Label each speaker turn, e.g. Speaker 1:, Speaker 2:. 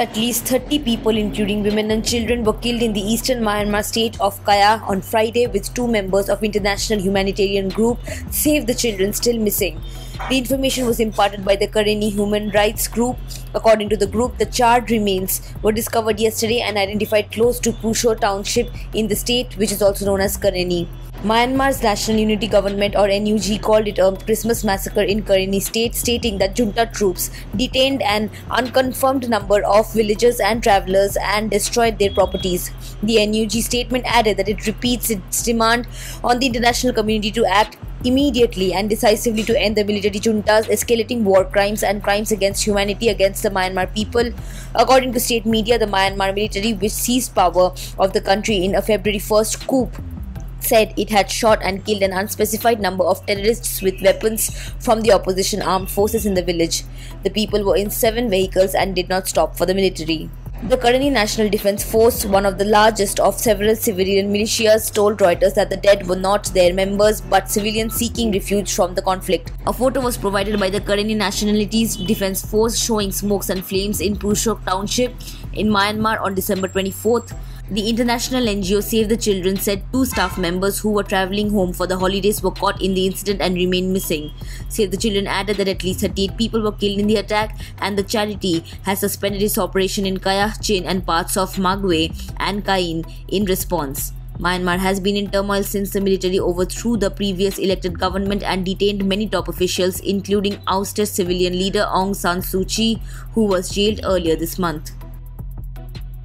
Speaker 1: At least 30 people, including women and children, were killed in the eastern Myanmar state of Kayah on Friday, with two members of international humanitarian group Save the Children still missing. The information was imparted by the Karenni human rights group. According to the group, the charred remains were discovered yesterday and identified close to Pusho township in the state, which is also known as Karenni. Myanmar's National Unity Government or NUG called it a Christmas massacre in Karenni state, stating that junta troops detained an unconfirmed number of villagers and travelers and destroyed their properties. The NUG statement added that it repeats its demand on the international community to act immediately and decisively to end the military juntas escalating war crimes and crimes against humanity against the Myanmar people. According to state media, the Myanmar military, which seized power of the country in a February 1st coup, said it had shot and killed an unspecified number of terrorists with weapons from the opposition armed forces in the village. The people were in seven vehicles and did not stop for the military. The Karenni National Defense Force, one of the largest of several civilian militias, told Reuters that the dead were not their members but civilians seeking refuge from the conflict. A photo was provided by the Karenni Nationalities Defense Force showing smokes and flames in Pushok Township in Myanmar on December 24th. The international NGO Save the Children said two staff members who were traveling home for the holidays were caught in the incident and remain missing. Save the Children added that at least 38 people were killed in the attack and the charity has suspended its operation in Kayah Chin and parts of Magwe and Kayin in response. Myanmar has been in turmoil since the military overthrew the previous elected government and detained many top officials, including ousted civilian leader Aung San Suu Kyi, who was jailed earlier this month.